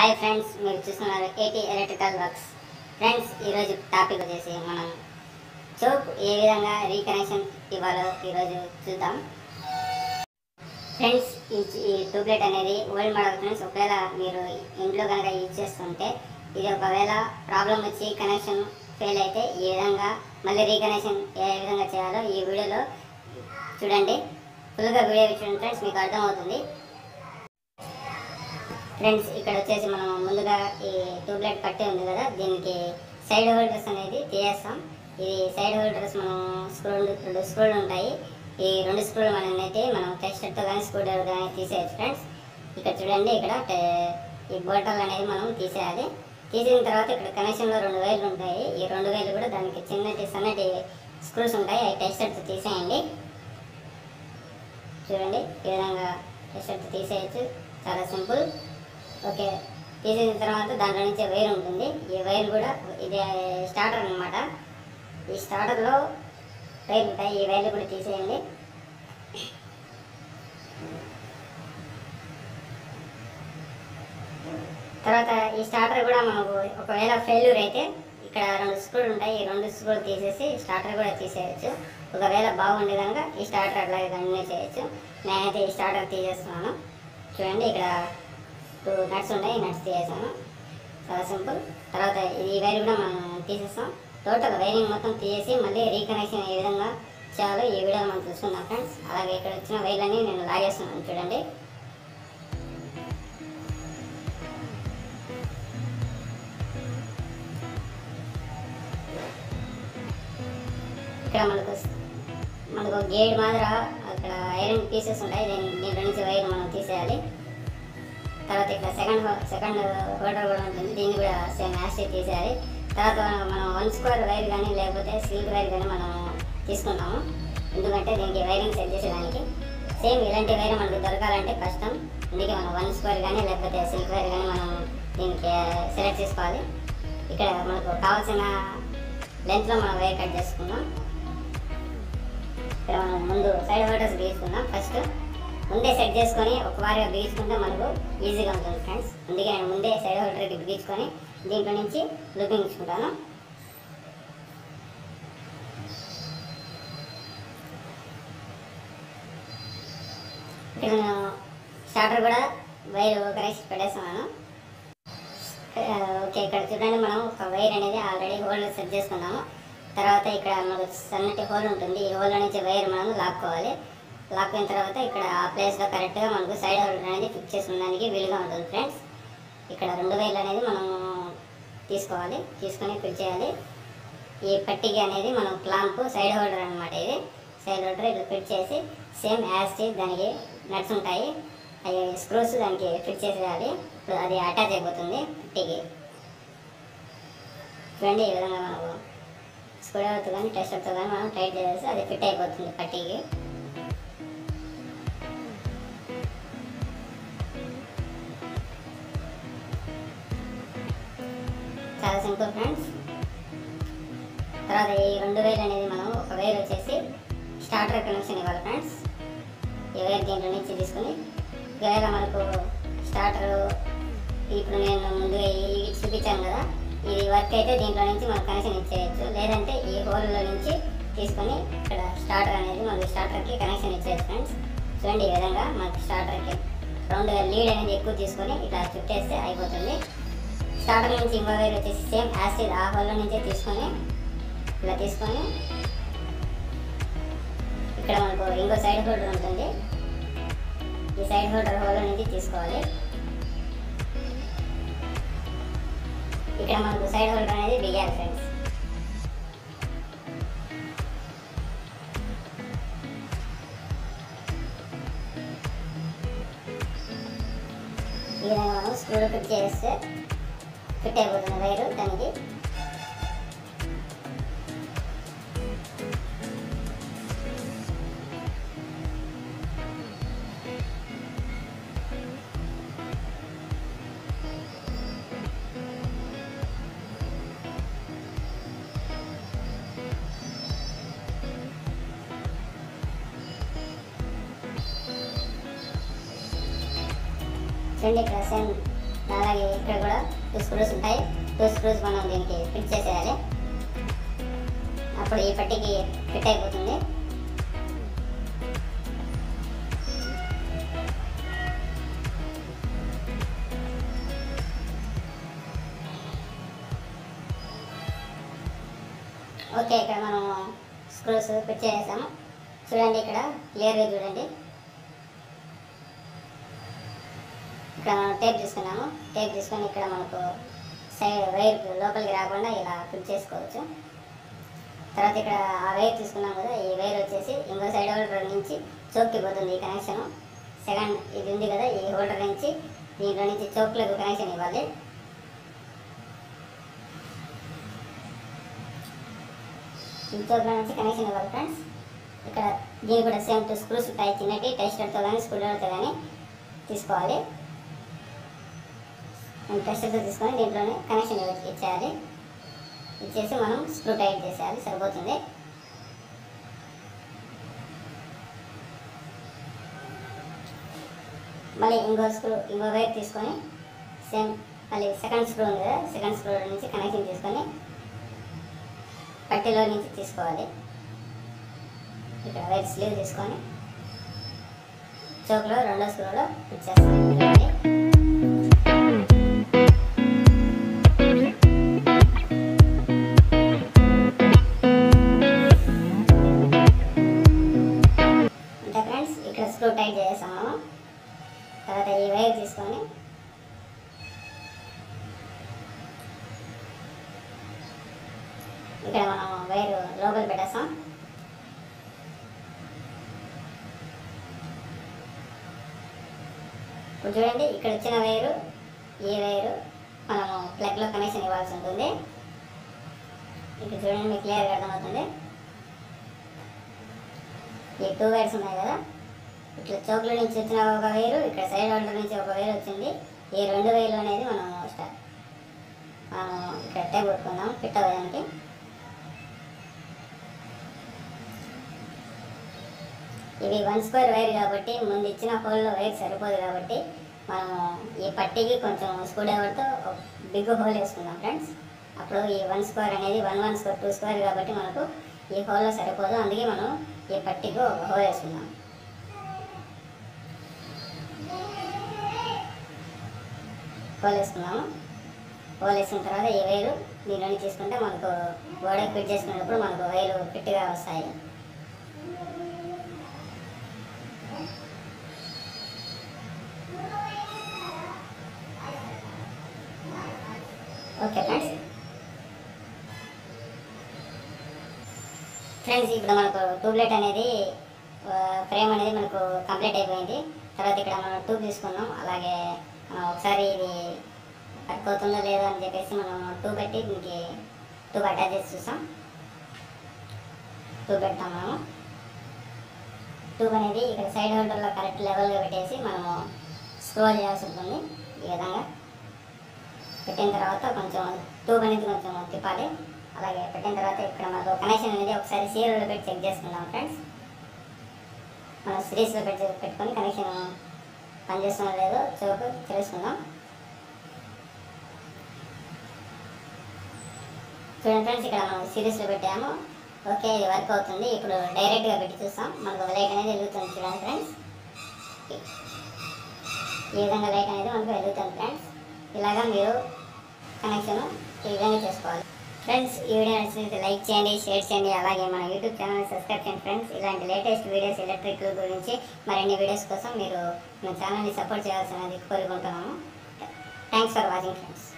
Hi friends మీరు చూస్తున్నారు AT electrical works friends ఈరోజు టాపిక్ వచ్చేసి మనం చౌక్ ఏ విధంగా రీకనెక్షన్ ఇవ్వాలో ఈరోజు చూద్దాం. ఫ్రెండ్స్ ఈ ఈ అనేది ఓల్డ్ మోడల్ ఫ్రెండ్స్ ఒకవేళ మీరు ఇంట్లో కనుక యూజ్ చేస్తుంటే ఇది ఒకవేళ ప్రాబ్లం వచ్చి కనెక్షన్ ఫెయిల్ అయితే ఏ విధంగా మళ్ళీ రీకనెక్షన్ ఏ విధంగా చేయాలో ఈ వీడియోలో చూడండి. ఫుల్గా వీడియో చూడండి ఫ్రెండ్స్ మీకు అర్థమవుతుంది. ఫ్రెండ్స్ ఇక్కడ వచ్చేసి మనం ముందుగా ఈ ట్యూబ్లైట్ పట్టి ఉంది కదా దీనికి సైడ్ హోల్డర్స్ అనేది తీసేస్తాం. ఇది సైడ్ హోల్డర్స్ మనం స్క్రూ రెండు స్క్రూలు ఉంటాయి. ఈ రెండు స్క్రూలు మనం అయితే మనం టెస్టర్తో కానీ స్క్రూ డ్రైవర్ కానీ తీసేయచ్చు ఫ్రెండ్స్ ఇక్కడ చూడండి ఇక్కడ ఈ బోటల్ అనేది మనం తీసేయాలి. తీసిన తర్వాత ఇక్కడ కనెక్షన్లో రెండు వైర్లు ఉంటాయి. ఈ రెండు వైర్లు కూడా దానికి చిన్నటి సన్నటి స్క్రూస్ ఉంటాయి. అవి టెస్టర్తో తీసేయండి. చూడండి ఈ విధంగా టెస్టర్తో తీసేయచ్చు. చాలా సింపుల్. ఓకే. తీసేసిన తర్వాత దాంట్లో నుంచి వైర్ ఉంటుంది. ఈ వైర్ కూడా ఇది స్టార్టర్ అన్నమాట. ఈ స్టార్టర్లో వైర్ ఉంటాయి. ఈ వైర్లు కూడా తీసేయండి. తర్వాత ఈ స్టార్టర్ కూడా మనకు ఒకవేళ ఫెయిల్యూర్ అయితే ఇక్కడ రెండు స్క్రూలు ఉంటాయి. ఈ రెండు స్క్రూలు తీసేసి స్టార్టర్ కూడా తీసేయచ్చు. ఒకవేళ బాగుండే కనుక ఈ స్టార్టర్ అట్లాగే కంటిన్యూ చేయొచ్చు. నేనైతే ఈ స్టార్టర్ తీసేస్తున్నాను. చూడండి ఇక్కడ టూ నట్స్ ఉంటాయి ఈ నట్స్ తీసేసాను. చాలా సింపుల్. తర్వాత ఈ వైర్ కూడా మనం తీసేస్తాం. టోటల్ వైరింగ్ మొత్తం తీసేసి మళ్ళీ రీకనెక్షన్ ఏ విధంగా చేయాలో ఈ వీడియోలో మనం చూసుకుందాం ఫ్రెండ్స్. అలాగే ఇక్కడ వచ్చిన వైర్లన్నీ నేను లాగేస్తున్నాను చూడండి. ఇక్కడ మనకు మనకు గేడ్ మాదిర అక్కడ ఐరన్ పీసెస్ ఉంటాయి. దీని నుంచి వైర్ మనం తీసేయాలి. తర్వాత ఇక్కడ సెకండ్ సెకండ్ హోల్డర్ కూడా ఉంటుంది. దీన్ని కూడా సేమ్ యాస్టే తీసేయాలి తర్వాత మనం వన్ స్క్వేర్ వైర్ కానీ లేకపోతే సిల్క్ వైర్ కానీ మనం తీసుకుంటాము. ఎందుకంటే దీనికి వైరింగ్ సెట్ చేసేదానికి. సేమ్ ఇలాంటి వైర్ మనకు దొరకాలంటే కష్టం. అందుకే మనం వన్ స్క్వేర్ కానీ లేకపోతే సిల్క్ వైర్ కానీ మనం దీనికి uh, సెలెక్ట్ చేసుకోవాలి. ఇక్కడ మనకు కావాల్సిన లెంత్లో మనం వైర్ కట్ చేసుకుందాం. ఇక్కడ మనం ముందు సైడ్ హోల్డర్స్ బిగించుకుందాం ఫస్ట్ ముందే సెట్ చేసుకొని ఒక బిగించుకుంటే మనకు ఈజీగా ఉంటుంది ఫ్రెండ్స్ అందుకే నేను ముందే సైడ్ హోల్డర్కి బిగించుకొని దీంట్లో నుంచి లూపింగ్ ఇచ్చుకుంటాను ఇక్కడ నేను స్టార్టర్ కూడా వైర్ కనెక్షన్ పెట్టేస్తున్నాను ఓకే ఇక్కడ చూడండి మనం ఒక వైర్ అనేది ఆల్రెడీ హోల్ సెట్ చేసుకున్నాము. తర్వాత ఇక్కడ మనకు సన్నటి హోల్ ఉంటుంది. ఈ హోల్ నుంచి వైర్ మనం లాక్కోవాలి. లాక్కున్న తర్వాత ఇక్కడ ఆ ప్లేస్లో కరెక్ట్గా మనకు సైడ్ హోల్డర్ అనేది ఫిక్స్ చేసుకోవడానికి వీలుగా ఉంటుంది ఫ్రెండ్స్ ఇక్కడ రెండు వేలు అనేది మనం తీసుకోవాలి తీసుకొని ఫిట్ చేయాలి. ఈ పట్టిక అనేది మనం క్లాంప్ సైడ్ హోల్డర్ అనమాట ఇది. సైడ్ హోల్డర్ ఇట్లా ఫిట్ చేసి సేమ్ యాజ్ దానికి నట్స్ ఉంటాయి. అవి స్క్రూస్ దానికి ఫిట్ చేసేయాలి. ఇప్పుడు అది అటాచ్ అయిపోతుంది పట్టికి చూడండి ఈ విధంగా మనకు స్క్రూ కానీ టెస్టర్తో కానీ మనం టైట్ చేసేసి అది ఫిట్ అయిపోతుంది పట్టికి చాలా సింపుల్ ఫ్రెండ్స్. తర్వాత ఈ రెండు వేలు అనేది మనం ఒక వేలు వచ్చేసి స్టార్టర్ కనెక్షన్ ఇవ్వాలి ఫ్రెండ్స్. ఈ వేలు దీంట్లో నుంచి తీసుకొని ఒకవేళ మనకు స్టార్టర్ ఇప్పుడు నేను ముందుగా చూపించాను కదా ఇది వర్క్ అయితే దీంట్లో నుంచి మనం కనెక్షన్ ఇచ్చేయచ్చు. లేదంటే ఈ హోల్లో నుంచి తీసుకొని ఇక్కడ స్టార్టర్ అనేది మనకి స్టార్టర్కి కనెక్షన్ ఇచ్చేయచ్చు ఫ్రెండ్స్. చూడండి ఈ విధంగా మనకి స్టార్టర్కి రౌండ్గా లీడ్ అనేది ఎక్కువ తీసుకొని ఇట్లా చుట్టేస్తే అయిపోతుంది. స్టార్టర్ నుంచి ఇంకో వైర్ వచ్చేసి సేమ్ యాసిడ్ ఆ హోల్లో నుంచే తీసుకొని ఇలా తీసుకొని ఇక్కడ మనకు ఇంకో సైడ్ హోల్డర్ ఉంటుంది. ఈ సైడ్ హోల్డర్ హోల్లో నుంచి తీసుకోవాలి. ఇక్కడ మనకు సైడ్ హోల్డర్ అనేది బియ్యాలి ఫ్రెండ్స్. ఈ విధంగా మనం స్క్రూ ఫిట్ చేస్తే ఫిట్ అయిపోతుంది వైరు దానికి. రెండు ఇక్కడ సేమ్ అలాగే ఇక్కడ కూడా టూ స్క్రూస్ ఉంటాయి. టూ స్క్రూస్ మనం దీనికి ఫిట్ చేసేయాలి. అప్పుడు ఈ పట్టికి ఫిట్ అయిపోతుంది. ఓకే ఇక్కడ మనం స్క్రూస్ ఫిట్ చేసాము చూడండి ఇక్కడ క్లియర్గా చూడండి. ఇక్కడ మనం టేప్ తీసుకున్నాము టేప్ తీసుకొని ఇక్కడ మనకు సైడ్ వైర్ లోపలికి రాకుండా ఇలా ఫిట్ చేసుకోవచ్చు. తర్వాత ఇక్కడ ఆ వైర్ తీసుకున్నాం కదా ఈ వైర్ వచ్చేసి ఇంకో సైడ్ హోల్డర్ నుంచి చోక్కి పోతుంది ఈ కనెక్షన్ సెకండ్ ఇది ఉంది కదా ఈ హోల్డర్ నుంచి దీంట్లో నుంచి చోక్లకు కనెక్షన్ ఇవ్వాలి. ఈ చోక్ల నుంచి కనెక్షన్ ఇవ్వాలి ఫ్రెండ్స్ ఇక్కడ దీని కూడా సేమ్ టూ స్క్రూస్ టై చిన్నటి టెస్టర్తో కానీ స్కూల్ కానీ తీసుకోవాలి. మనం తీసుకొని దీంట్లోనే కనెక్షన్ ఇచ్చేయాలి. ఇచ్చేసి మనం స్క్రూ టైట్ చేసేయాలి. సరిపోతుంది. మళ్ళీ ఇంకో స్క్రూ ఇంకో వైర్ తీసుకొని సేమ్ మళ్ళీ సెకండ్ స్క్రూ ఉంది కదా సెకండ్ స్క్రూ నుంచి కనెక్షన్ తీసుకొని పట్టిలో నుంచి తీసుకోవాలి. ఇక్కడ వైర్ స్లీవ్ తీసుకొని చౌక్లో రెండో స్క్రూలో ఇచ్చేస్తాం. టైట్ చేసాము తర్వాత ఈ వైర్ తీసుకొని ఇక్కడ మనం వైర్ లోపల పెట్టేస్తాం. ఇప్పుడు చూడండి ఇక్కడ వచ్చిన వైరు ఈ వైరు మనము ప్లగ్లో కనెక్షన్ ఇవ్వాల్సి ఉంటుంది. ఇక్కడ చూడండి మీకు క్లియర్గా అర్థమవుతుంది. ఈ టూ వైర్స్ ఉన్నాయి కదా? ఇట్లా చౌకుల నుంచి వచ్చిన ఒక వేరు ఇక్కడ సైడ్ హోల్డర్ నుంచి ఒక వేరు వచ్చింది. ఈ రెండు వేలు అనేది మనం స్టార్ట్. మనం ఇక్కడ టైం కొట్టుకుందాం ఫిట్ అవ్వడానికి ఇవి వన్ స్క్వేర్ వైర్ కాబట్టి ముందు ఇచ్చిన హోల్లో వైర్ సరిపోదు కాబట్టి మనం ఈ పట్టీకి కొంచెం స్క్రూ డ్రైవర్తో బిగ్ హోల్ వేసుకుందాం ఫ్రెండ్స్. అప్పుడు ఈ వన్ స్క్వేర్ అనేది one one square two square కాబట్టి మనకు ఈ హోల్లో సరిపోదు. అందుకే మనం ఈ పట్టీకి ఒక హోల్ వేసుకుందాం. పోలేసుకున్నాము పోలేసిన తర్వాత ఈ వైరు దీనిలోని తీసుకుంటే మనకు గోడకి ఫిట్ చేసుకునేటప్పుడు మనకు వైరు ఫిట్గా వస్తాయి. Okay friends. ఫ్రెండ్స్ ఇప్పుడు మనకు ట్యూబ్లైట్ అనేది ఫ్రేమ్ అనేది మనకు కంప్లీట్ అయిపోయింది. తర్వాత ఇక్కడ మనం ట్యూబ్ తీసుకున్నాం. అలాగే ఒకసారి ఇది వర్క్ అవుతుందో లేదో అని చెప్పేసి మనం టూ పెట్టి దీనికి టూ అటాచ్ చేసి చూసాం. టూ పెడతాం మనము ట్యూబ్ అనేది ఇక్కడ సైడ్ హోల్డర్లో కరెక్ట్ లెవెల్గా పెట్టేసి మనము స్క్రోల్ చేయాల్సి ఉంటుంది ఈ విధంగా. పెట్టిన తర్వాత కొంచెం ట్యూబ్ అనేది కొంచెం తిప్పాలి. అలాగే పెట్టిన తర్వాత ఇక్కడ మనకు కనెక్షన్ అనేది ఒకసారి సీరియల్లో పెట్టి చెక్ చేసుకుందాం ఫ్రెండ్స్ మనం సిరీస్లో పెట్టి పెట్టుకొని కనెక్షన్ పనిచేస్తుందో లేదో చౌక తెలుసుకుందాం. చూడండి ఫ్రెండ్స్ ఇక్కడ మనం సిరీస్లో పెట్టాము. ఓకే ఇది వర్క్ అవుతుంది. ఇప్పుడు డైరెక్ట్గా పెట్టి చూస్తాం. మనకు లైట్ అనేది వెలుగుతుంది చూడండి ఫ్రెండ్స్. ఈ విధంగా లైట్ అనేది మనకు వెలుగుతుంది ఫ్రెండ్స్. ఇలాగా మీరు కనెక్షన్ ఈ విధంగా చేసుకోవాలి. ఫ్రెండ్స్ ఈ వీడియో నచ్చినట్లయితే లైక్ చేయండి షేర్ చేయండి అలాగే మన యూట్యూబ్ ఛానల్ సబ్స్క్రైబ్ చేయండి ఫ్రెండ్స్ ఇలాంటి లేటెస్ట్ వీడియోస్ ఎలక్ట్రిక్ గురించి మరిన్ని వీడియోస్ కోసం మీరు మన ఛానల్ని సపోర్ట్ చేయాల్సినది కోరుకుంటున్నాము. Thanks for watching friends